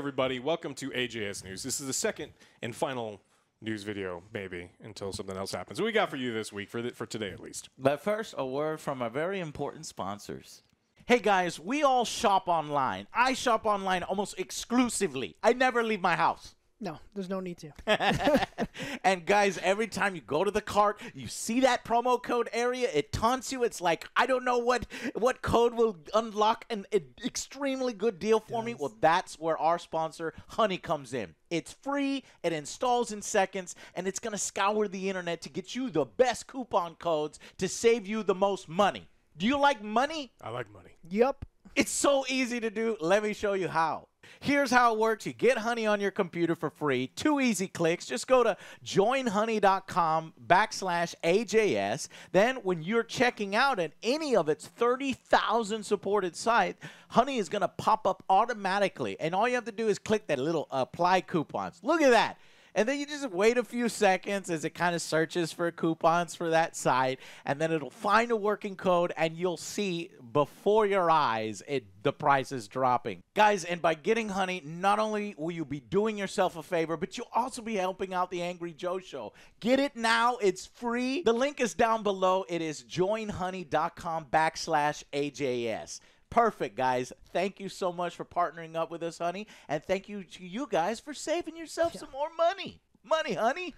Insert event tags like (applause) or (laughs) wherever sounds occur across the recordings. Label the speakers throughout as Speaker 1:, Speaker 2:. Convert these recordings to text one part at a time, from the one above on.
Speaker 1: everybody. Welcome to AJS News. This is the second and final news video, maybe, until something else happens. What we got for you this week, for, the, for today at least?
Speaker 2: But first, a word from our very important sponsors. Hey guys, we all shop online. I shop online almost exclusively. I never leave my house.
Speaker 3: No, there's no need to. (laughs)
Speaker 2: and guys, every time you go to the cart, you see that promo code area, it taunts you. It's like I don't know what what code will unlock an, an extremely good deal for me. Well, that's where our sponsor Honey comes in. It's free, it installs in seconds, and it's going to scour the internet to get you the best coupon codes to save you the most money. Do you like money?
Speaker 1: I like money.
Speaker 3: Yep.
Speaker 2: It's so easy to do. Let me show you how. Here's how it works. You get Honey on your computer for free. Two easy clicks. Just go to joinhoney.com backslash AJS. Then when you're checking out at any of its 30,000 supported sites, Honey is going to pop up automatically. And all you have to do is click that little apply coupons. Look at that. And then you just wait a few seconds as it kind of searches for coupons for that site, and then it'll find a working code, and you'll see before your eyes it the price is dropping. Guys, and by getting honey, not only will you be doing yourself a favor, but you'll also be helping out the Angry Joe Show. Get it now, it's free. The link is down below. It is joinhoney.com backslash AJS. Perfect, guys. Thank you so much for partnering up with us, honey. And thank you to you guys for saving yourself some more money. Money, honey.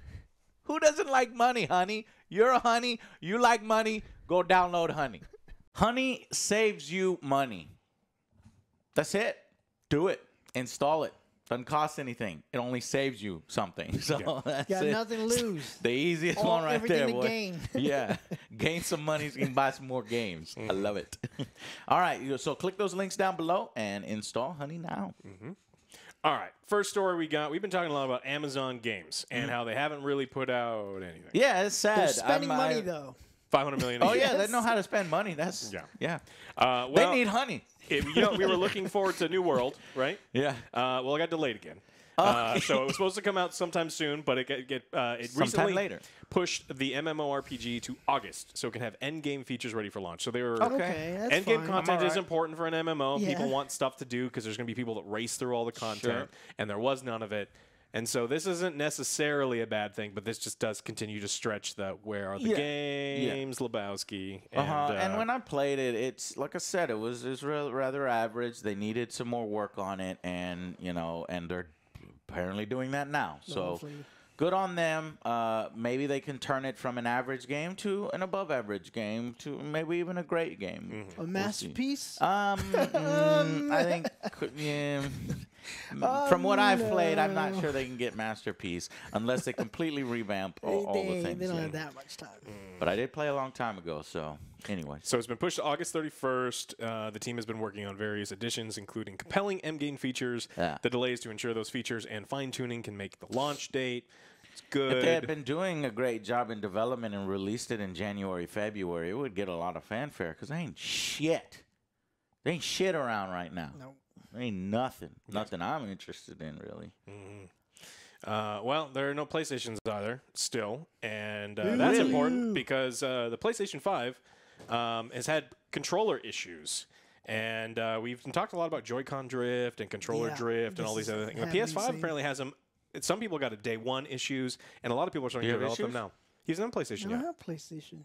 Speaker 2: Who doesn't like money, honey? You're a honey. You like money. Go download honey. honey saves you money. That's it. Do it. Install it. Doesn't cost anything. It only saves you something. (laughs) So (laughs) that's
Speaker 3: Got
Speaker 2: it.
Speaker 3: nothing to lose. (laughs)
Speaker 2: The easiest
Speaker 3: All-
Speaker 2: one right
Speaker 3: everything
Speaker 2: there.
Speaker 3: to
Speaker 2: boy.
Speaker 3: gain.
Speaker 2: yeah. Gain some money so you can buy some more games. I love it. All right. So click those links down below and install Honey now. Mm-hmm.
Speaker 1: All right, first story we got. We've been talking a lot about Amazon games and mm-hmm. how they haven't really put out anything.
Speaker 2: Yeah, it's sad.
Speaker 3: They're spending
Speaker 2: I'm-
Speaker 3: money
Speaker 2: I-
Speaker 3: though.
Speaker 1: 500 million. a
Speaker 2: Oh
Speaker 1: year.
Speaker 2: yeah, they know how to spend money. That's
Speaker 1: Yeah.
Speaker 2: yeah.
Speaker 1: Uh,
Speaker 2: They need honey.
Speaker 1: it- you know, we were looking forward to New World, (laughs) right?
Speaker 2: Yeah.
Speaker 1: Uh, well, it got delayed again. Uh, so it was supposed to come out sometime soon, but it get, get uh, it
Speaker 2: Sometime
Speaker 1: recently
Speaker 2: later.
Speaker 1: pushed the MMORPG to August, so it can have end game features ready for launch. So they were
Speaker 2: Okay.
Speaker 3: Okay,
Speaker 1: end game content
Speaker 2: I'm
Speaker 1: is important for an MMO. People want stuff to do because there's going to be people that race through all the content,
Speaker 2: Sure.
Speaker 1: and there was none of it. And so this isn't necessarily a bad thing, but this just does continue to stretch the where are the
Speaker 2: Yeah.
Speaker 1: games, Lebowski. And,
Speaker 2: Uh-huh. And
Speaker 1: uh,
Speaker 2: when I played it, it's like I said, it was it was rather average. They needed some more work on it, and you know, and they're apparently doing that now. So
Speaker 3: hopefully.
Speaker 2: good on them. Uh, maybe they can turn it from an average game to an above average game to maybe even a great game.
Speaker 3: A masterpiece.
Speaker 2: Um, (laughs) mm, I think could- yeah. From what I've played, I'm not sure they can get masterpiece unless they completely revamp all,
Speaker 3: they,
Speaker 2: all the things.
Speaker 3: they don't have that much time.
Speaker 2: But I did play a long time ago, so anyway.
Speaker 1: So it's been pushed to August 31st. Uh, the team has been working on various additions, including compelling endgame features.
Speaker 2: Yeah.
Speaker 1: The delays to ensure those features and fine tuning can make the launch date. It's good.
Speaker 2: If they had been doing a great job in development and released it in January, February, it would get a lot of fanfare because they ain't shit. They ain't shit around right now.
Speaker 3: No.
Speaker 2: There ain't nothing. Nothing I'm interested in, really.
Speaker 1: Uh, well, there are no PlayStations either still, and uh, that's important because uh, the PlayStation Five um, has had controller issues. And uh, we've talked a lot about Joy-Con drift and controller
Speaker 3: Yeah,
Speaker 1: drift and all
Speaker 3: this
Speaker 1: these other things. The
Speaker 3: happening
Speaker 1: PS5
Speaker 3: soon.
Speaker 1: apparently has them. Some people got a day one issues, and a lot of people are starting
Speaker 2: You
Speaker 1: to
Speaker 2: have
Speaker 1: develop them
Speaker 2: issues?
Speaker 1: now. He's on PlayStation.
Speaker 3: I
Speaker 1: Yeah,
Speaker 3: don't have PlayStation.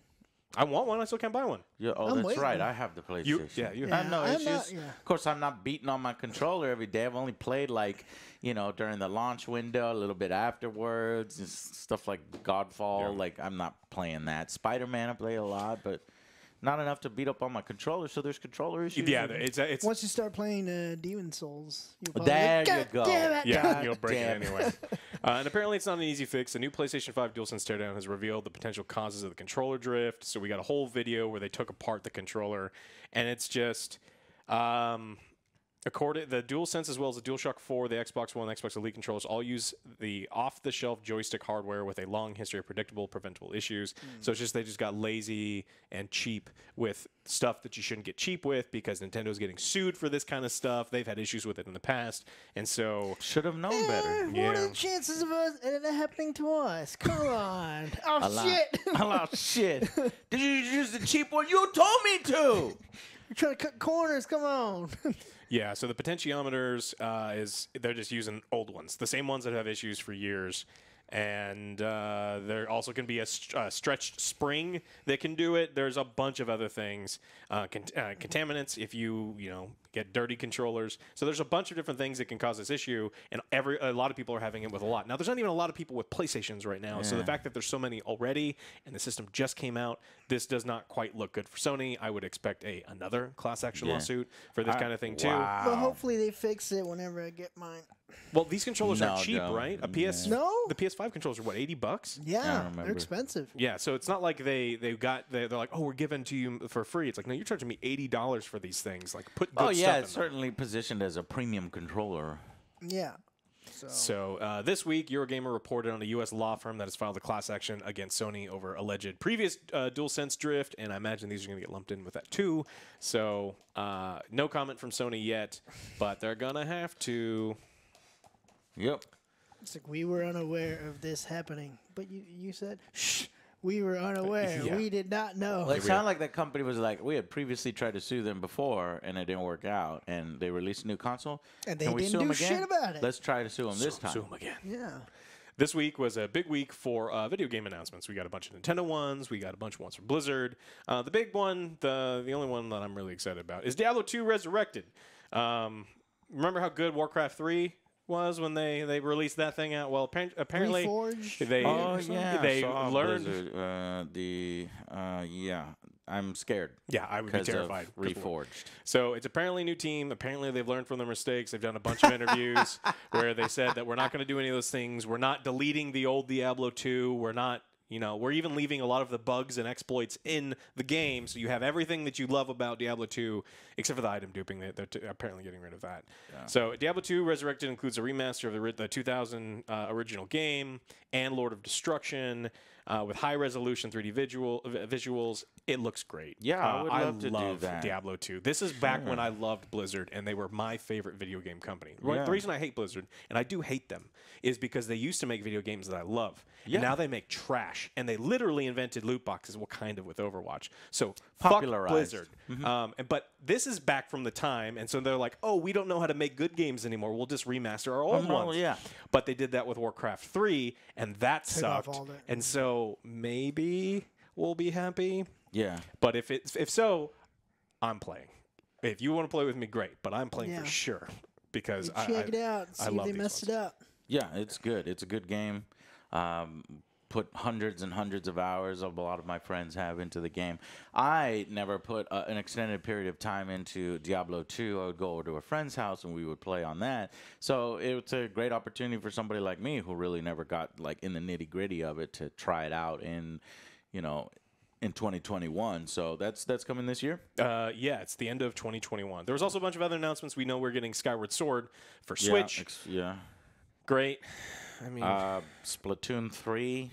Speaker 1: I want one. I still can't buy one.
Speaker 2: Yeah, oh,
Speaker 3: I'm
Speaker 2: that's
Speaker 3: waiting.
Speaker 2: right. I have the PlayStation.
Speaker 1: You- yeah, you
Speaker 2: I have no
Speaker 3: Yeah, I'm
Speaker 2: issues.
Speaker 3: not- yeah.
Speaker 2: Of course, I'm not beating on my controller every day. I've only played like, you know, during the launch window, a little bit afterwards, and stuff like Godfall.
Speaker 1: Yeah.
Speaker 2: Like, I'm not playing that. Spider Man, I play a lot, but not enough to beat up on my controller. So there's controller issues.
Speaker 1: Yeah, it's it's
Speaker 3: Once you start playing uh, Demon Souls, you'll probably
Speaker 2: There
Speaker 3: like,
Speaker 2: you go."
Speaker 3: Damn it.
Speaker 1: Yeah, you'll break
Speaker 2: damn it.
Speaker 1: anyway. (laughs) uh, and apparently, it's not an easy fix. The new PlayStation 5 DualSense teardown has revealed the potential causes of the controller drift. So we got a whole video where they took apart the controller, and it's just. Um, According the DualSense as well as the DualShock 4, the Xbox One, Xbox Elite controllers all use the off-the-shelf joystick hardware with a long history of predictable, preventable issues. So it's just they just got lazy and cheap with stuff that you shouldn't get cheap with because Nintendo's getting sued for this kind of stuff. They've had issues with it in the past, and so
Speaker 2: Should have known
Speaker 3: Eh,
Speaker 2: better.
Speaker 3: What
Speaker 1: Yeah.
Speaker 3: are the chances of us it happening to us? Come (laughs) on. Oh
Speaker 2: A
Speaker 3: shit! (laughs)
Speaker 2: oh shit. Did you use the cheap one? You told me to. (laughs)
Speaker 3: You're trying to cut corners. Come on.
Speaker 1: Yeah, so the potentiometers uh, is they're just using old ones, the same ones that have issues for years, and uh, there also can be a, st- uh stretched spring that can do it. There's a bunch of other things, uh, con- uh, contaminants if you you know get dirty controllers. So there's a bunch of different things that can cause this issue, and every a lot of people are having it with a lot. Now there's not even a lot of people with PlayStations right now, so the fact that there's so many already and the system just came out, this does not quite look good for Sony. I would expect a another class action
Speaker 2: Yeah.
Speaker 1: lawsuit for this
Speaker 2: I-
Speaker 1: kind of thing too.
Speaker 2: wow.
Speaker 3: But hopefully they fix it whenever I get mine.
Speaker 1: Well, these controllers
Speaker 2: No,
Speaker 1: aren't cheap,
Speaker 2: don't.
Speaker 1: right? A PS
Speaker 3: No.
Speaker 1: the PS5 controllers are what, 80 bucks?
Speaker 3: Yeah, they're expensive.
Speaker 1: Yeah, so it's not like they they got they, they're like, "Oh, we're giving to you for free." It's like, "No, you're charging me $80 for these things." Like put good
Speaker 2: Oh
Speaker 1: stuff
Speaker 2: yeah, it's certainly positioned as a premium controller.
Speaker 3: Yeah. So,
Speaker 1: So uh, this week, Eurogamer reported on a U.S. law firm that has filed a class action against Sony over alleged previous uh, DualSense drift, and I imagine these are going to get lumped in with that too. So uh, no comment from Sony yet, but they're gonna have to.
Speaker 2: Yep.
Speaker 3: it's like we were unaware of this happening, but you you said shh. We were unaware.
Speaker 1: Yeah.
Speaker 3: We did not know.
Speaker 2: Well, it sounded like that company was like, we had previously tried to sue them before, and it didn't work out, and they released a new console.
Speaker 3: And they
Speaker 2: Can we
Speaker 3: didn't
Speaker 2: sue 'em
Speaker 3: do
Speaker 2: again?
Speaker 3: shit about it.
Speaker 2: Let's try to sue them this time.
Speaker 1: Sue-
Speaker 2: time.
Speaker 1: sue 'em again.
Speaker 3: yeah.
Speaker 1: This week was a big week for uh, video game announcements. We got a bunch of Nintendo ones. We got a bunch of ones from Blizzard. Uh, the big one, the the only one that I'm really excited about, is Diablo 2 Resurrected. Um, remember how good Warcraft 3 was when they, they released that thing out? Well, apparently
Speaker 3: Reforged?
Speaker 1: they
Speaker 2: Oh yeah,
Speaker 1: they
Speaker 2: saw
Speaker 1: learned.
Speaker 2: Blizzard, uh, the uh, yeah. I'm scared
Speaker 1: Yeah, I would be terrified. of
Speaker 2: Reforged.
Speaker 1: So it's apparently a new team. Apparently they've learned from their mistakes. They've done a bunch of interviews (laughs) where they said that we're not going to do any of those things. We're not deleting the old Diablo 2. We're not, you know, we're even leaving a lot of the bugs and exploits in the game. So you have everything that you love about Diablo 2, except for the item duping. They- They're t- apparently getting rid of that. So Diablo 2 Resurrected includes a remaster of the, the 2000 uh, original game and Lord of Destruction. Uh, with high resolution 3D visual v- visuals, it looks great.
Speaker 2: Yeah, I
Speaker 1: Uh,
Speaker 2: would love to do that.
Speaker 1: Diablo 2. This is back when I loved Blizzard and they were my favorite video game company.
Speaker 2: Yeah.
Speaker 1: The reason I hate Blizzard, and I do hate them, is because they used to make video games that I love.
Speaker 2: Yeah.
Speaker 1: And now they make trash. And they literally invented loot boxes, well, kind of with Overwatch. So
Speaker 2: Popularized.
Speaker 1: fuck Blizzard. Um, and, but this is back from the time, and so they're like, oh, we don't know how to make good games anymore. We'll just remaster our old
Speaker 2: Oh, no,
Speaker 1: ones.
Speaker 2: yeah.
Speaker 1: But they did that with Warcraft 3, and that
Speaker 3: Took off
Speaker 1: sucked. And so maybe we'll be happy.
Speaker 2: Yeah.
Speaker 1: But if it's if so, I'm playing. If you want to play with me, great. But I'm playing
Speaker 3: Yeah.
Speaker 1: for sure because I,
Speaker 3: Check
Speaker 1: I,
Speaker 3: it out.
Speaker 1: I
Speaker 3: See if
Speaker 1: love
Speaker 3: they messed
Speaker 1: ones.
Speaker 3: it up.
Speaker 2: Yeah, it's good. It's a good game. Um, put hundreds and hundreds of hours of a lot of my friends have into the game. I never put uh, an extended period of time into Diablo 2. I would go over to a friend's house and we would play on that. So it's a great opportunity for somebody like me who really never got like in the nitty gritty of it to try it out and you know, in 2021. So that's that's coming this year.
Speaker 1: Uh, yeah, it's the end of 2021. There was also a bunch of other announcements. We know we're getting Skyward Sword for
Speaker 2: Yeah,
Speaker 1: Switch.
Speaker 2: ex- Yeah.
Speaker 1: Great. I mean,
Speaker 2: Uh, Splatoon 3.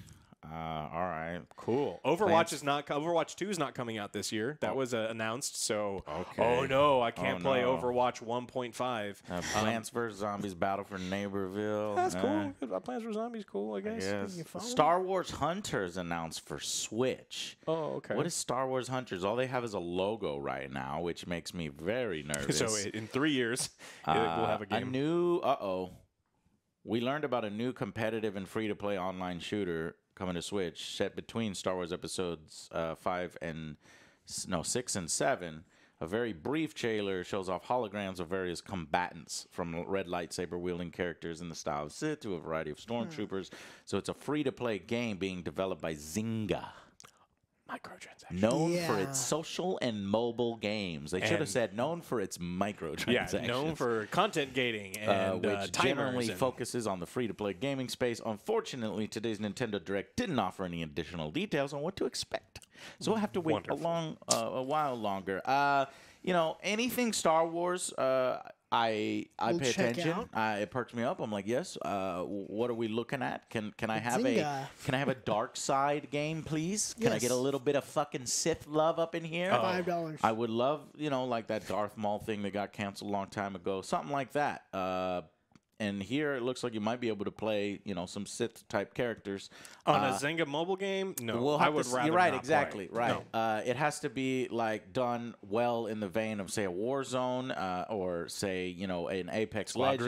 Speaker 2: Uh, all right.
Speaker 1: cool. Overwatch
Speaker 2: Plants-
Speaker 1: is not. Overwatch 2 is not coming out this year. That was uh, announced. So,
Speaker 2: Okay.
Speaker 1: oh no, I can't
Speaker 2: Oh,
Speaker 1: play
Speaker 2: no.
Speaker 1: Overwatch 1.5.
Speaker 2: Uh, Plants vs Zombies Battle for Neighborville.
Speaker 1: That's
Speaker 2: Uh,
Speaker 1: cool. Good. Plants vs Zombies, cool. I guess.
Speaker 2: Yes.
Speaker 3: your phone?
Speaker 2: Star Wars Hunters announced for Switch.
Speaker 1: Oh, okay.
Speaker 2: What is Star Wars Hunters? All they have is a logo right now, which makes me very (laughs) nervous.
Speaker 1: So i- in three years, (laughs) we'll have a
Speaker 2: Uh,
Speaker 1: game.
Speaker 2: new. Uh oh. We learned about a new competitive and free to play online shooter coming to Switch, set between Star Wars episodes uh, five and no six and seven. A very brief trailer shows off holograms of various combatants, from red lightsaber wielding characters in the style of Sith to a variety of stormtroopers. So it's a free to play game being developed by Zynga,
Speaker 1: Microtransactions.
Speaker 2: known for its social and mobile games. They should have said known for its microtransactions
Speaker 1: Yeah, known for content gating
Speaker 2: uh,
Speaker 1: and uh,
Speaker 2: which
Speaker 1: timers
Speaker 2: generally
Speaker 1: and-
Speaker 2: focuses on the free-to-play gaming space. Unfortunately, today's Nintendo Direct didn't offer any additional details on what to expect, so we'll have to wait
Speaker 1: Wonderful.
Speaker 2: a long, uh, a while longer. Uh, you know, anything Star Wars, uh, I I
Speaker 3: We'll
Speaker 2: pay attention. I, it perks me up. I'm like, yes. Uh, what are we looking at? Can can I have a can I have a dark side game, please? Can I get a little bit of fucking Sith love up in here?
Speaker 3: Five dollars.
Speaker 2: I would love, you know, like that Darth Maul thing that got canceled a long time ago, something like that. Uh, and here it looks like you might be able to play, you know, some Sith type characters
Speaker 1: On
Speaker 2: Uh,
Speaker 1: a Zynga mobile game, no.
Speaker 2: We'll
Speaker 1: I
Speaker 2: have to
Speaker 1: would
Speaker 2: s-
Speaker 1: rather
Speaker 2: You're right,
Speaker 1: not
Speaker 2: exactly,
Speaker 1: play.
Speaker 2: right.
Speaker 1: No.
Speaker 2: Uh, it has to be like done well in the vein of say a Warzone uh, or say you know an Apex Legends.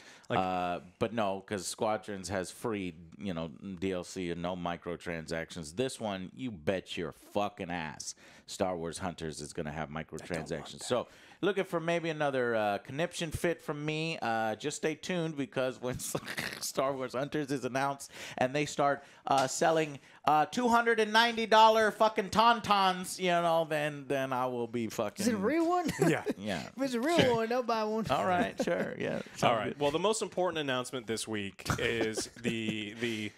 Speaker 1: Squadrons, like-
Speaker 2: uh, but no, because Squadrons has free you know DLC and no microtransactions. This one, you bet your fucking ass, Star Wars Hunters is going to have microtransactions. So. Looking for maybe another uh, conniption fit from me. Uh, just stay tuned because when (laughs) Star Wars Hunters is announced and they start uh, selling uh, two hundred and ninety dollar fucking tauntauns, you know, then then I will be fucking.
Speaker 3: Is it a real one? (laughs)
Speaker 1: Yeah. (laughs)
Speaker 2: Yeah.
Speaker 3: if it's a real one, I'll buy one.
Speaker 2: All right. Sure. Yeah.
Speaker 1: All right.
Speaker 2: good.
Speaker 1: Well, the most important announcement this week is the the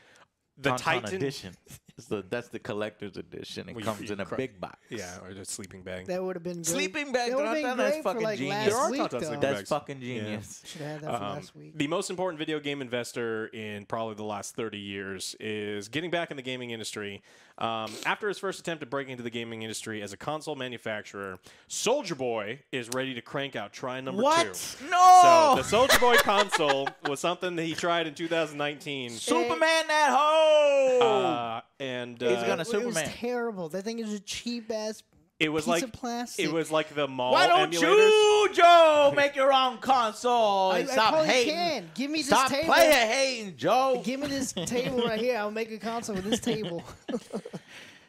Speaker 1: the
Speaker 2: Tauntaun
Speaker 1: Titan
Speaker 2: edition. It's the, that's the collector's edition. It
Speaker 1: Well, you-
Speaker 2: comes
Speaker 1: you
Speaker 2: in a
Speaker 1: cry-
Speaker 2: big box.
Speaker 1: Yeah, or the sleeping bag.
Speaker 3: That would have been great.
Speaker 2: Sleeping bag
Speaker 3: That would have been
Speaker 2: Tauntaun, that's
Speaker 3: great for
Speaker 2: fucking
Speaker 3: like
Speaker 2: genius.
Speaker 3: last
Speaker 1: There are
Speaker 3: week,
Speaker 1: Tauntaun
Speaker 3: though.
Speaker 1: sleeping
Speaker 2: That's
Speaker 1: bags.
Speaker 2: fucking genius.
Speaker 3: Should have had that for
Speaker 1: Um,
Speaker 3: last week.
Speaker 1: the most important video game investor in probably the last 30 years is getting back in the gaming industry. Um, after his first attempt at breaking into the gaming industry as a console manufacturer, Soulja Boy is ready to crank out try number two.
Speaker 2: What? No.
Speaker 1: So the Soulja Boy console was something that he tried in 2019.
Speaker 2: Superman that hoe.
Speaker 1: Uh, and
Speaker 2: He's
Speaker 1: uh,
Speaker 2: gonna
Speaker 3: it
Speaker 2: Superman.
Speaker 3: was terrible. That thing is a cheap ass
Speaker 1: it was
Speaker 3: piece
Speaker 1: like
Speaker 3: of plastic.
Speaker 1: it was like the mall
Speaker 2: Why don't
Speaker 1: emulators.
Speaker 2: you, Joe, make your own console
Speaker 3: I,
Speaker 2: and
Speaker 3: I
Speaker 2: stop
Speaker 3: probably
Speaker 2: hating?
Speaker 3: can. Give me this
Speaker 2: Stop
Speaker 3: table.
Speaker 2: playing hating, Joe.
Speaker 3: Give me this table right here. I'll make a console with this table. (laughs)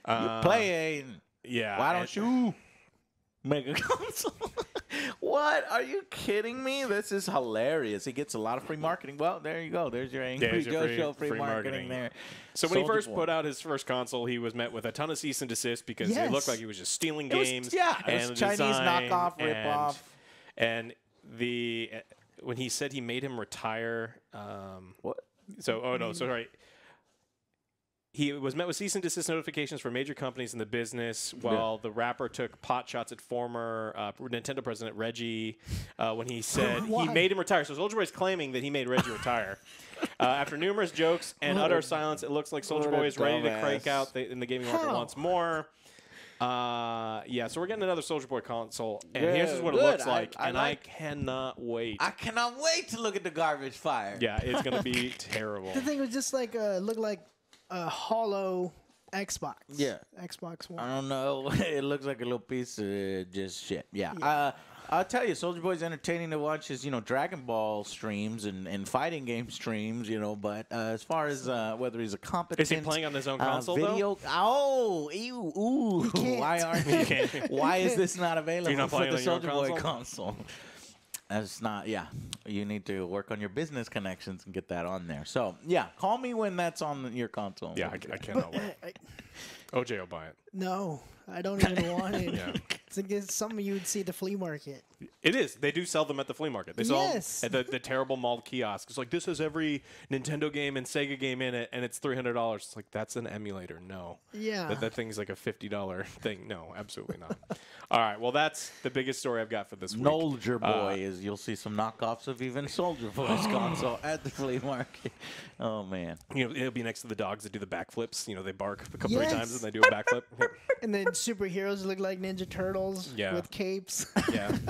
Speaker 1: Uh,
Speaker 2: Play hating.
Speaker 1: Yeah.
Speaker 2: Why don't you make a console? (laughs) what? Are you kidding me? This is hilarious. He gets a lot of free marketing. Well, there you go. There's your Angry
Speaker 1: There's your
Speaker 2: Joe
Speaker 1: free-
Speaker 2: Show free,
Speaker 1: free
Speaker 2: marketing,
Speaker 1: marketing.
Speaker 2: there.
Speaker 1: So when he first
Speaker 2: Boy.
Speaker 1: put out his first console, he was met with a ton of cease and desist because it
Speaker 3: Yes.
Speaker 1: looked like he was just stealing
Speaker 2: It was-
Speaker 1: games.
Speaker 2: yeah, it was
Speaker 1: and
Speaker 2: Chinese
Speaker 1: design
Speaker 2: knockoff,
Speaker 1: and-
Speaker 2: rip-off.
Speaker 1: And the when he said he made him retire, um,
Speaker 2: What?
Speaker 1: so oh no, sorry. He was met with cease and desist notifications from major companies in the business, while the rapper took pot shots at former uh, Nintendo president Reggie uh, when he said (laughs) he made him retire. So Soulja Boy is claiming that he made Reggie retire. (laughs) Uh, after numerous jokes and
Speaker 2: What
Speaker 1: utter
Speaker 2: a-
Speaker 1: silence, it looks like
Speaker 2: Soulja
Speaker 1: Boy is ready to crank out the, in the gaming market once more. Uh, yeah, so we're getting another Soulja Boy console, and here's
Speaker 2: Good,
Speaker 1: what it
Speaker 2: good.
Speaker 1: looks
Speaker 2: I-
Speaker 1: like,
Speaker 2: I
Speaker 1: and
Speaker 2: like-
Speaker 1: I cannot wait.
Speaker 2: I cannot wait to look at the garbage fire.
Speaker 1: yeah, it's gonna be (laughs) terrible.
Speaker 3: the thing was just like uh, looked like a hollow Xbox.
Speaker 2: Yeah.
Speaker 3: Xbox One.
Speaker 2: I don't know. (laughs) it looks like a little piece of just shit. Yeah. Uh, I'll tell you, Soulja Boy's entertaining to watch his, you know, Dragon Ball streams and, and fighting game streams, you know. But uh, as far as uh, whether he's a competent,
Speaker 1: Is he playing on his own
Speaker 2: uh,
Speaker 1: console though?
Speaker 2: oh, ew, ooh,
Speaker 3: can't.
Speaker 2: why aren't (laughs)
Speaker 1: You can't.
Speaker 2: Why is this not (laughs) available for the
Speaker 1: on your own
Speaker 2: Soulja Boy console? That's not. Yeah, you need to work on your business connections and get that on there. So yeah, call me when that's on your console.
Speaker 1: Yeah, I, I cannot wait. (laughs)
Speaker 3: I, I,
Speaker 1: OJ will buy it.
Speaker 3: no, I don't even want it. (laughs)
Speaker 1: Yeah.
Speaker 3: It's like it's something you would see at the flea market.
Speaker 1: It is. They do sell them at the flea market. They sell
Speaker 3: Yes.
Speaker 1: them at the, the terrible mall kiosk. It's like this has every Nintendo game and Sega game in it, and it's three hundred dollars. It's like that's an emulator. No.
Speaker 3: Yeah.
Speaker 1: That, that thing's like a fifty dollar thing. No, absolutely not. (laughs) All right. Well, that's the biggest story I've got for this week.
Speaker 2: Soulja
Speaker 1: Uh,
Speaker 2: Boy is you'll see some knockoffs of even Soulja Boy's (gasps) console at the flea market. Oh man.
Speaker 1: You know, it'll be next to the dogs that do the backflips. You know, they bark a couple
Speaker 3: Yes.
Speaker 1: of times and they do a backflip. (laughs)
Speaker 3: And then superheroes look like Ninja Turtles
Speaker 1: Yeah.
Speaker 3: with capes.
Speaker 1: yeah. (laughs)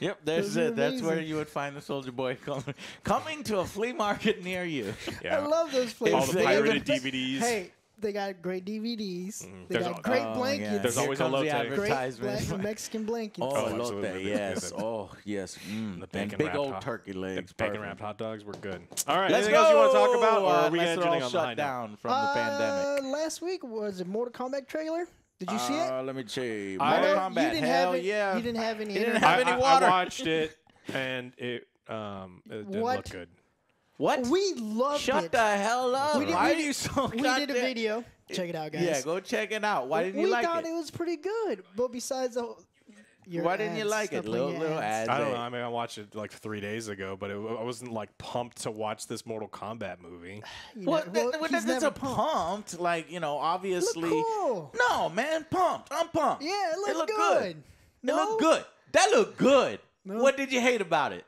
Speaker 2: Yep, that's
Speaker 3: Those are
Speaker 2: it. That's where you would find the Soulja Boy coming coming to a flea market near you.
Speaker 1: Yeah.
Speaker 3: I love those places.
Speaker 1: All the pirated DVDs.
Speaker 3: Hey, they got great DVDs. They
Speaker 1: Mm-hmm. There's
Speaker 3: got
Speaker 1: al-
Speaker 3: great
Speaker 2: Oh,
Speaker 3: blankets.
Speaker 2: yeah.
Speaker 1: There's
Speaker 2: Here
Speaker 1: always a
Speaker 2: comes
Speaker 1: low
Speaker 2: the
Speaker 1: tag.
Speaker 3: great
Speaker 2: advertisement.
Speaker 3: black Mexican blankets.
Speaker 2: Oh,
Speaker 1: Oh,
Speaker 2: elote,
Speaker 1: absolutely.
Speaker 2: yes.
Speaker 1: Yeah, the-
Speaker 2: oh, yes. Mm.
Speaker 1: The
Speaker 2: and
Speaker 1: bacon
Speaker 2: big
Speaker 1: wrapped
Speaker 2: old
Speaker 1: hot-
Speaker 2: turkey legs.
Speaker 1: Bacon
Speaker 2: perfect.
Speaker 1: wrapped hot dogs were good. All right.
Speaker 2: Let's
Speaker 1: anything
Speaker 2: go.
Speaker 1: else you want to talk about, or are we
Speaker 2: Unless
Speaker 1: ending
Speaker 2: they're
Speaker 1: on
Speaker 2: all
Speaker 1: the high
Speaker 2: shut
Speaker 1: note?
Speaker 2: down from the
Speaker 3: Uh,
Speaker 2: pandemic.
Speaker 3: Last week was it Mortal Kombat trailer? Did you see it?
Speaker 2: Uh, let me see.
Speaker 1: I-
Speaker 2: Mortal
Speaker 1: I know
Speaker 2: Kombat.
Speaker 3: you didn't
Speaker 2: Hell
Speaker 3: have it,
Speaker 2: yeah.
Speaker 3: You didn't have any.
Speaker 2: He didn't
Speaker 3: internet.
Speaker 2: have any water.
Speaker 1: I watched it, and it um it didn't
Speaker 3: What?
Speaker 1: look good.
Speaker 2: What?
Speaker 3: We loved
Speaker 2: Shut
Speaker 3: it.
Speaker 2: the hell up.
Speaker 3: We did-
Speaker 2: Why
Speaker 3: we
Speaker 2: are you so
Speaker 3: we did a
Speaker 2: goddamn-
Speaker 3: video. Check it out, guys.
Speaker 2: Yeah, go check it out. Why didn't you like it?
Speaker 3: we thought
Speaker 2: it?
Speaker 3: it? was pretty good, but besides the, whole- your
Speaker 2: Why didn't you like it? Little- little
Speaker 3: ads.
Speaker 2: ads.
Speaker 1: I don't know. I mean, I watched it like three days ago, but it, I wasn't like pumped to watch this Mortal Kombat movie. (sighs)
Speaker 3: You
Speaker 2: Well,
Speaker 3: know,
Speaker 2: that,
Speaker 3: well,
Speaker 2: well, that's
Speaker 3: never
Speaker 2: a pumped. Like you know, obviously.
Speaker 3: Look cool.
Speaker 2: No, man, pumped. I'm pumped.
Speaker 3: Yeah, it looked
Speaker 2: looked
Speaker 3: good.
Speaker 2: It
Speaker 3: No?
Speaker 2: looked good. That looked good.
Speaker 3: No.
Speaker 2: What did you hate about it?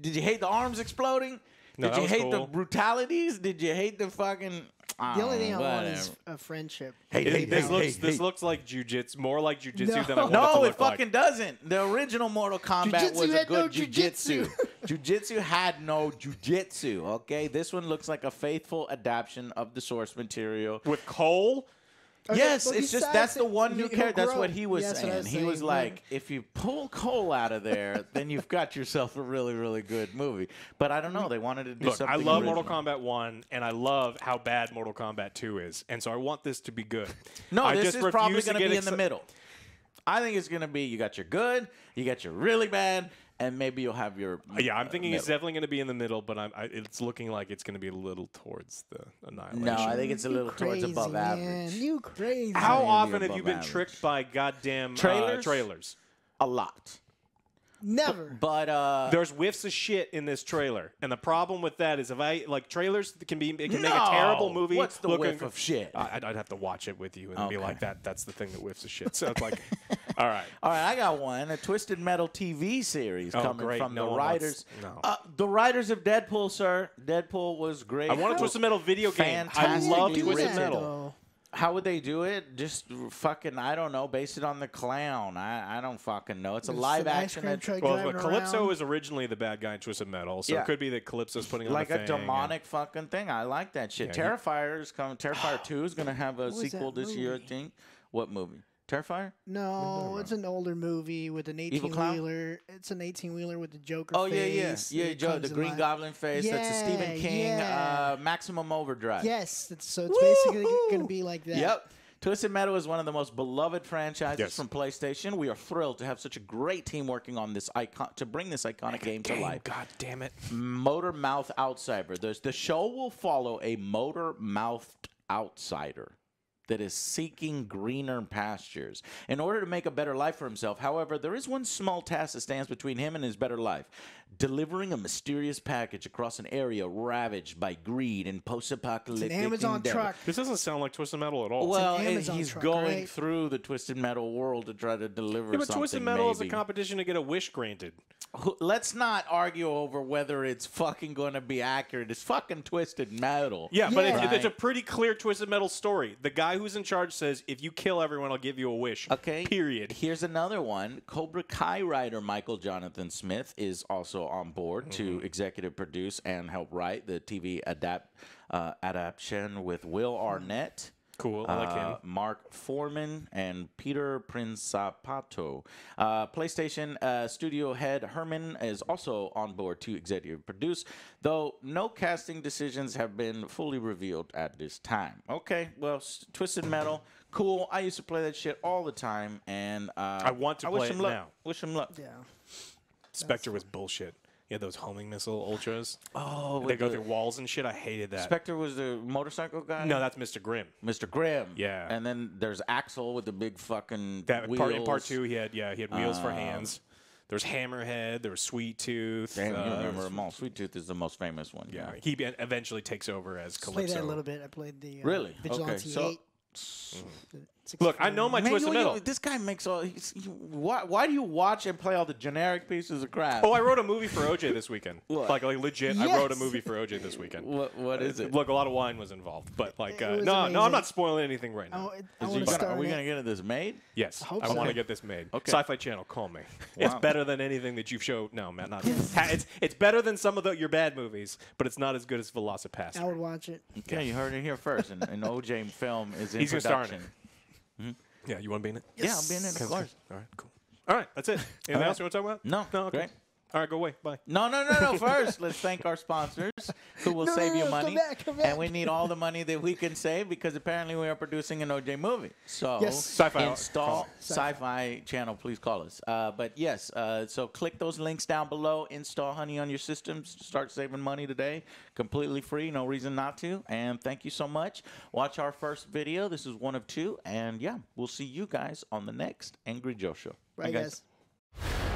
Speaker 2: Did you hate the arms exploding?
Speaker 1: No,
Speaker 2: Did you
Speaker 1: was
Speaker 2: hate the brutalities? Did you hate the fucking?
Speaker 3: The only thing I want
Speaker 2: um,
Speaker 3: is a friendship.
Speaker 2: Hey,
Speaker 1: It-
Speaker 2: hey,
Speaker 1: this
Speaker 2: hey,
Speaker 1: looks
Speaker 2: hey,
Speaker 1: this
Speaker 2: hey.
Speaker 1: looks like jujitsu, more like jujitsu
Speaker 3: No.
Speaker 1: than I want it to
Speaker 2: No,
Speaker 1: look
Speaker 2: it fucking
Speaker 1: like.
Speaker 2: doesn't. The original Mortal Kombat
Speaker 3: Jujitsu
Speaker 2: was a
Speaker 3: had no
Speaker 2: good jujitsu.
Speaker 3: jujitsu.
Speaker 2: Jujitsu had no jujitsu. Okay, this one looks like a faithful adaptation of the source material.
Speaker 1: With Cole,
Speaker 3: Okay,
Speaker 2: yes, it's just that's the one new character. That's what he was
Speaker 3: Yeah, that's what I
Speaker 2: saying.
Speaker 3: was
Speaker 2: he was
Speaker 3: saying,
Speaker 2: like, if you pull Cole out of there, then you've got yourself a really, really good movie. But I don't know. They wanted to do
Speaker 1: look,
Speaker 2: something.
Speaker 1: I love Mortal. Kombat 1, and I love how bad Mortal Kombat 2 is. And so I want this to be good. (laughs)
Speaker 2: No,
Speaker 1: I
Speaker 2: this
Speaker 1: just
Speaker 2: is probably
Speaker 1: refuse to
Speaker 2: going to be in the middle. I think it's going to be you got your good, you got your really bad, and maybe you'll have your.
Speaker 1: Yeah, I'm
Speaker 2: uh,
Speaker 1: thinking it's
Speaker 2: middle.
Speaker 1: definitely going to be in the middle, but I'm, I, it's looking like it's going to be a little towards the annihilation.
Speaker 2: No, I think it's a
Speaker 3: You
Speaker 2: little towards
Speaker 3: crazy,
Speaker 2: above
Speaker 3: man.
Speaker 2: average.
Speaker 3: You crazy.
Speaker 1: How often have you been
Speaker 2: average.
Speaker 1: tricked by goddamn uh,
Speaker 2: Trailers?
Speaker 1: trailers?
Speaker 2: A lot,
Speaker 3: Never.
Speaker 2: but uh,
Speaker 1: There's whiffs of shit in this trailer, and the problem with that is if I like trailers can be it can make a terrible movie.
Speaker 2: What's the
Speaker 1: looking-
Speaker 2: whiff of shit?
Speaker 1: I, I'd- I'd have to watch it with you and be like that. That's the thing that whiffs of shit. So it's like, (laughs) all right.
Speaker 2: All right, I got one. A Twisted Metal TV series
Speaker 1: Oh,
Speaker 2: coming
Speaker 1: great.
Speaker 2: from
Speaker 1: No
Speaker 2: the
Speaker 1: one
Speaker 2: writers.
Speaker 1: wants- no.
Speaker 2: Uh, the writers of Deadpool, sir. Deadpool was great.
Speaker 1: I want a Twisted Metal video game. I love
Speaker 2: Do
Speaker 1: Twisted Metal.
Speaker 3: though.
Speaker 2: How would they do it? Just fucking, I don't know. Base it on the clown. I, I don't fucking know. It's a
Speaker 3: Just
Speaker 2: live
Speaker 3: an ice
Speaker 2: action.
Speaker 3: cream
Speaker 2: ad-
Speaker 3: truck
Speaker 1: Well,
Speaker 3: driving
Speaker 1: but Calypso
Speaker 3: around.
Speaker 1: is originally the bad guy in Twisted Metal, so
Speaker 2: Yeah.
Speaker 1: it could be that Calypso's putting on
Speaker 2: like
Speaker 1: the
Speaker 2: a
Speaker 1: thing and-
Speaker 2: demonic fucking thing. I like that shit.
Speaker 1: Yeah, he-
Speaker 2: Terrifier is coming. Terrifier Two is gonna have a
Speaker 3: What was
Speaker 2: sequel
Speaker 3: that
Speaker 2: this year, I
Speaker 3: movie?
Speaker 2: think. What movie? Terrifier?
Speaker 3: No, it's an older movie with an
Speaker 2: Evil
Speaker 3: 18
Speaker 2: Clown?
Speaker 3: wheeler. It's an 18 wheeler with the Joker
Speaker 2: Oh yeah, yeah,
Speaker 3: face.
Speaker 2: yeah.
Speaker 3: It
Speaker 2: Joe,
Speaker 3: comes
Speaker 2: the Green
Speaker 3: live.
Speaker 2: Goblin face. That's a Stephen King.
Speaker 3: yeah.
Speaker 2: Uh, Maximum Overdrive.
Speaker 3: Yes, it's, so it's basically
Speaker 2: Woo-hoo!
Speaker 3: going to be like that.
Speaker 2: Yep. Twisted Metal is one of the most beloved franchises
Speaker 1: Yes.
Speaker 2: from PlayStation. We are thrilled to have such a great team working on this icon to bring this iconic game to life.
Speaker 1: God damn it!
Speaker 2: Motor Mouth Outsider. There's, the show will follow a motor mouthed outsider that is seeking greener pastures in order to make a better life for himself. However, there is one small task that stands between him and his better life delivering a mysterious package across an area ravaged by greed and post apocalyptic.
Speaker 3: It's an Amazon truck.
Speaker 1: This doesn't sound like Twisted Metal at all.
Speaker 2: Well,
Speaker 3: an
Speaker 2: he's
Speaker 3: truck,
Speaker 2: going
Speaker 3: right?
Speaker 2: through the Twisted Metal world to try to deliver
Speaker 1: yeah, but
Speaker 2: something.
Speaker 1: Twisted Metal is a competition to get a wish granted.
Speaker 2: Let's not argue over whether it's fucking going to be accurate. It's fucking Twisted Metal.
Speaker 1: Yeah, but
Speaker 3: Yeah.
Speaker 1: it's, it's a pretty clear Twisted Metal story. The guy who's in charge says, "If you kill everyone, I'll give you a wish."
Speaker 2: Okay.
Speaker 1: Period.
Speaker 2: Here's another one. Cobra Kai writer Michael Jonathan Smith is also on board
Speaker 1: Mm-hmm.
Speaker 2: to executive produce and help write the TV adapt uh, adaptation with Will Arnett.
Speaker 1: Cool. I like
Speaker 2: uh,
Speaker 1: him.
Speaker 2: Marc Forman and Peter Principato. Uh, PlayStation uh, studio head Hermen is also on board to executive produce, though no casting decisions have been fully revealed at this time. Okay, well, s- Twisted Metal, cool. I used to play that shit all the time, and uh,
Speaker 1: I want to
Speaker 2: wish
Speaker 1: play
Speaker 2: him
Speaker 1: it
Speaker 2: luck.
Speaker 1: now.
Speaker 2: Wish him luck.
Speaker 3: Yeah.
Speaker 1: Spectre was bullshit. You had those homing missile ultras.
Speaker 2: Oh,
Speaker 1: they go
Speaker 2: the-
Speaker 1: through walls and shit. I hated that.
Speaker 2: Spectre was the motorcycle guy.
Speaker 1: no, that's Mr. Grimm.
Speaker 2: Mr. Grimm.
Speaker 1: Yeah.
Speaker 2: and then there's Axel with the big fucking
Speaker 1: That
Speaker 2: wheels.
Speaker 1: part in part two, he had yeah, he had wheels for
Speaker 2: Um,
Speaker 1: hands. There was Hammerhead. There was Sweet Tooth.
Speaker 2: Damn, you
Speaker 1: uh,
Speaker 2: remember them all. Sweet Tooth is the most famous one.
Speaker 1: Yeah, he be- eventually takes over as
Speaker 3: Played
Speaker 1: Calypso.
Speaker 3: that a little bit. I played the uh,
Speaker 2: Really?
Speaker 3: Vigilante
Speaker 2: Okay, so-
Speaker 3: 8. The
Speaker 1: Look, I know my
Speaker 2: Man,
Speaker 1: Twisted
Speaker 2: you- you-
Speaker 1: Metal.
Speaker 2: this guy makes all. He's, he, why, why do you watch and play all the generic pieces of crap?
Speaker 1: Oh, I wrote a movie for OJ this weekend. (laughs)
Speaker 2: What?
Speaker 1: Like, like legit, I wrote a movie for OJ this weekend. (laughs)
Speaker 2: what, what is it?
Speaker 1: Look, a lot of wine was involved, but like, uh,
Speaker 3: was
Speaker 1: no, no, I'm not spoiling anything right now.
Speaker 3: Oh, it, I
Speaker 2: Is
Speaker 3: want
Speaker 2: he
Speaker 3: to
Speaker 2: gonna- are we gonna get this made?
Speaker 1: Yes,
Speaker 3: hope
Speaker 1: I
Speaker 3: so.
Speaker 1: want to get this made.
Speaker 2: Okay.
Speaker 1: Sci-Fi Channel, call me. (laughs) It's better than anything that you've showed. No, man, not. Ha- it's it's better than some of the, your bad movies, but it's not as good as
Speaker 3: I would watch it.
Speaker 2: Yeah, you heard it here first. An, an OJ film is in
Speaker 1: He's gonna in
Speaker 2: production.
Speaker 1: Yeah, you want to be in it?
Speaker 2: Yeah, I'll be in it, of course.
Speaker 1: All right, cool. All right, that's it. (laughs) Anything
Speaker 2: right.
Speaker 1: else you want to talk about?
Speaker 2: No,
Speaker 1: No, okay.
Speaker 2: great.
Speaker 1: All right, go away. Bye.
Speaker 2: No, no, no, no. (laughs) First, let's thank our sponsors who will
Speaker 3: No,
Speaker 2: save
Speaker 3: no,
Speaker 2: you
Speaker 3: no, come
Speaker 2: money.
Speaker 3: back, come
Speaker 2: And we need all the money that we can save because apparently we are producing an OJ movie. So
Speaker 3: Yes.
Speaker 1: Sci-fi, call
Speaker 2: install
Speaker 1: me.
Speaker 2: sci-fi channel. Please call us. Uh, but yes, uh, so click those links down below. Install Honey on your systems. Start saving money today. Completely free. No reason not to. And thank you so much. Watch our first video. This is one of two. And yeah, we'll see you guys on the next Angry Joe show.
Speaker 3: Right,
Speaker 2: Bye,
Speaker 3: guys.